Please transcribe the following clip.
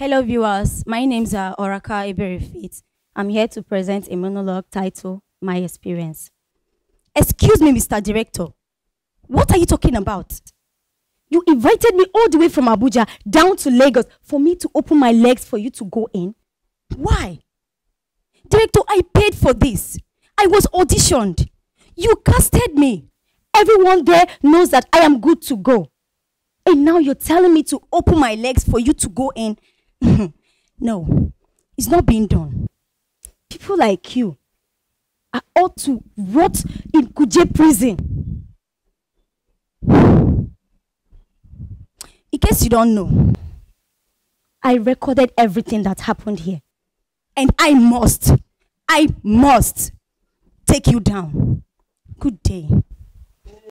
Hello, viewers. My name is uh, Oraka Iberifit. I'm here to present a monologue titled My Experience. Excuse me, Mr. Director. What are you talking about? You invited me all the way from Abuja down to Lagos for me to open my legs for you to go in? Why? Director, I paid for this. I was auditioned. You casted me. Everyone there knows that I am good to go. And now you're telling me to open my legs for you to go in? no, it's not being done. People like you are ought to rot in Kuje prison. In case you don't know, I recorded everything that happened here. And I must, I must take you down. Good day.